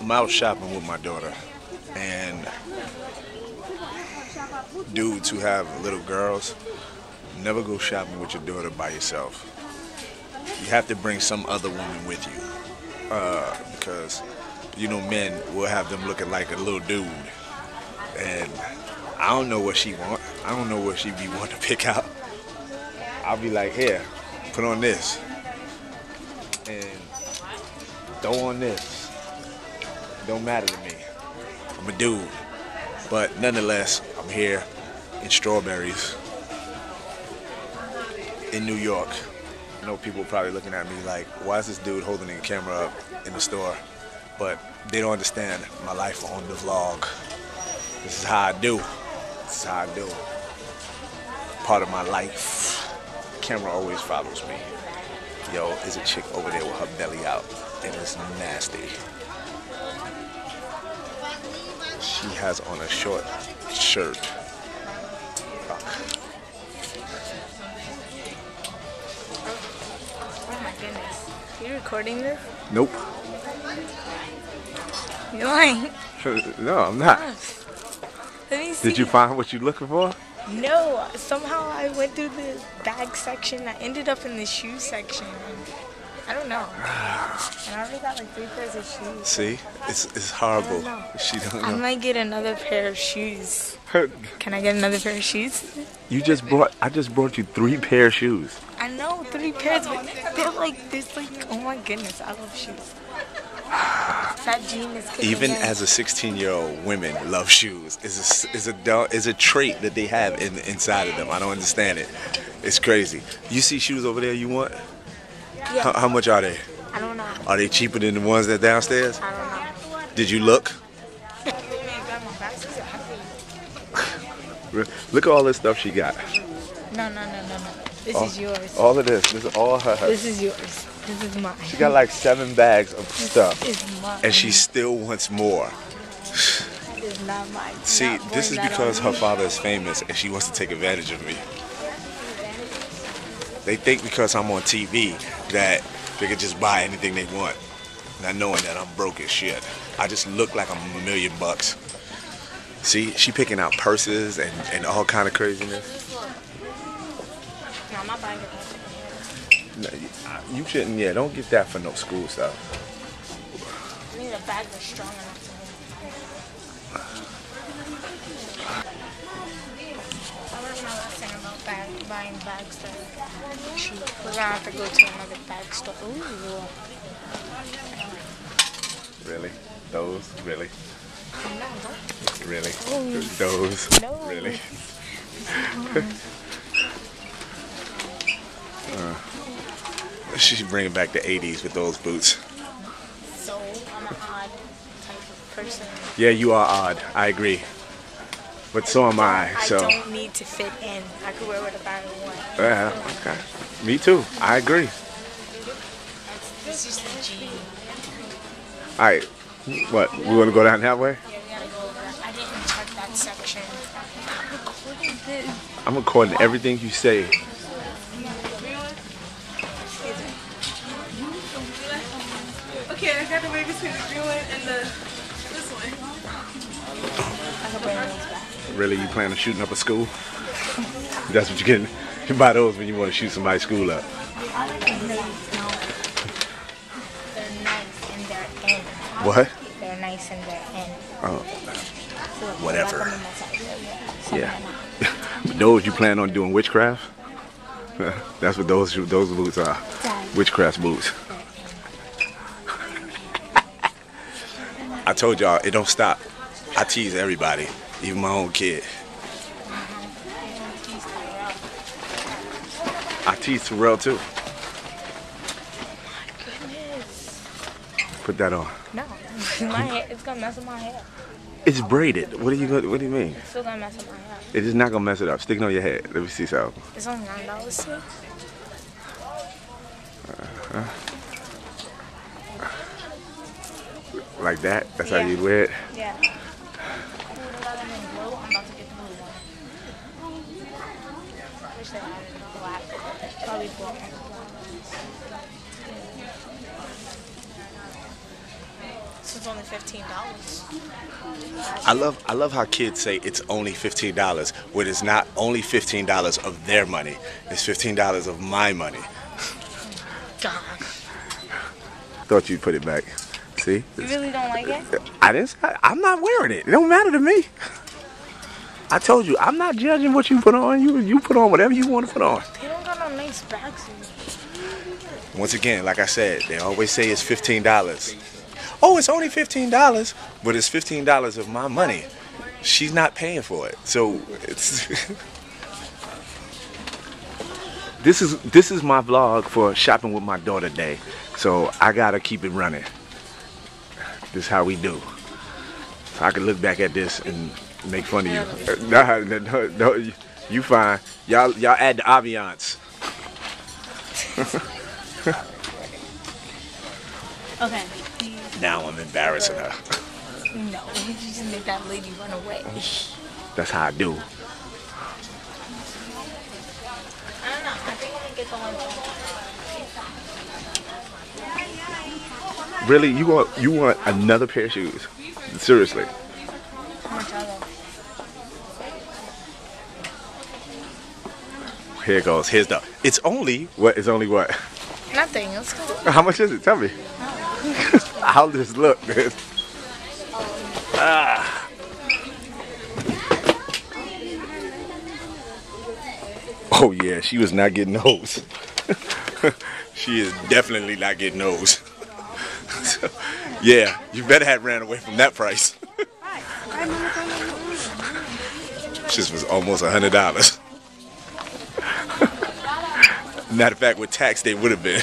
I'm out shopping with my daughter, and dudes who have little girls, never go shopping with your daughter by yourself. You have to bring some other woman with you, uh, because you know men will have them looking like a little dude, and I don't know what she want. I don't know what she be wanting to pick out. I'll be like, here, put on this, and throw on this. Don't matter to me. I'm a dude. But nonetheless, I'm here in Strawberries in New York. I know people probably looking at me like, why is this dude holding the camera up in the store? But they don't understand my life on the vlog. This is how I do. This is how I do. Part of my life. Camera always follows me. Yo, is a chick over there with her belly out, and it's nasty. She has on a short shirt. Fuck. Oh my goodness. You recording this? Nope. You lying? No, I'm not. Let me see. Did you find what you're looking for? No. Somehow I went through the bag section. I ended up in the shoe section. I don't know. And I already got like three pairs of shoes. See, it's it's horrible. know. She don't know. I might get another pair of shoes. Can I get another pair of shoes? You just brought. I just brought you three pair of shoes. I know three pairs, but they're like this. Like oh my goodness, I love shoes. Fat Jean is Even as a 16 year old, women love shoes. Is a is a is a trait that they have in inside of them. I don't understand it. It's crazy. You see shoes over there you want? Yeah, How, how much are they? I don't know. Are they cheaper than the ones that downstairs? I don't know. Did you look? Look at all this stuff she got. No, no, no, no, no. This All- is yours. All of this. This is all her. This is yours. This is mine. She got like seven bags of stuff, This is mine. and she still wants more. That is not mine. See, this is because her father is famous and she wants to take advantage of me. They think because I'm on TV that they could just buy anything they want. Not knowing that I'm broke as shit. I just look like I'm a million bucks. See, she picking out purses and, and all kind of craziness. No, I'm not buying. No, you- shouldn't, yeah, don't get that for no school stuff. I need a bag that's strong enough to hold. I learned my lesson bag, buying bags that are cheap. We're gonna have to go to another bag store. Ooh. Really? Those? Really? No. Really? Those? No. Really? Uh, She's bringing back the 80s with those boots. So, I'm an odd type of person. Yeah, you are odd. I agree. But so am I. I So, don't need to fit in. I could wear whatever I want. yeah, okay. Me too. I agree. This is the G. All right. What? We want to go down that way? Yeah, we gotta go over. I didn't check that section. I'm recording this. I'm recording everything you say. Okay, I got the way between the green one and the this one. I can bring back. Really, you plan on shooting up a school? That's what you're getting. You buy those when you want to shoot somebody's school up. What? They're nice and they're in. Oh, Whatever. Yeah. those you plan on doing witchcraft? That's what those those boots are. Witchcraft boots. I told y'all it don't stop. I tease everybody, even my own kid. I tease Terrell too. My goodness. Put that on. No, my hair, it's gonna mess up my hair. It's braided. What do you What do you mean? It's still gonna mess up my hair. It is not gonna mess it up. Stick it on your head. Let me see something. It's only nine dollars too. Uh-huh. Like that. That's Yeah. how you wear it. Yeah. Ooh, they got them in blue. I'm about to get the blue one. Wish they had it in black. So It's only fifteen dollars. I love I love how kids say it's only fifteen dollars when it's not only fifteen dollars of their money. It's fifteen dollars of my money. God, Thought you'd put it back. See? you really don't like it? I didn't. I'm not wearing it. It don't matter to me. I told you I'm not judging what you put on. You you put on whatever you want to put on. Nice. Once again, like I said, they always say it's fifteen dollars. Oh, it's only fifteen dollars, but it's fifteen dollars of my money. She's not paying for it, so it's. this is this is my vlog for shopping with my daughter day, so I gotta keep it running. This is how we do. So I can look back at this and make fun of you. Nah, no, no, no, you- you fine. Y'all y'all add the ambiance. Okay. Now I'm embarrassing her. No, you just made that lady run away. That's how I do. I don't know. I think I'm gonna get the one. Really, you want you want another pair of shoes? Seriously? How much are they? Here it goes. Here's the. It's only what? It's only what? Nothing. Let's go. How much is it? Tell me. How does this look? man? ah. Oh yeah, she was not getting those. she is definitely not getting those. So, yeah, you better have ran away from that price. this was almost a hundred dollars. Matter of fact, what tax, they would have been.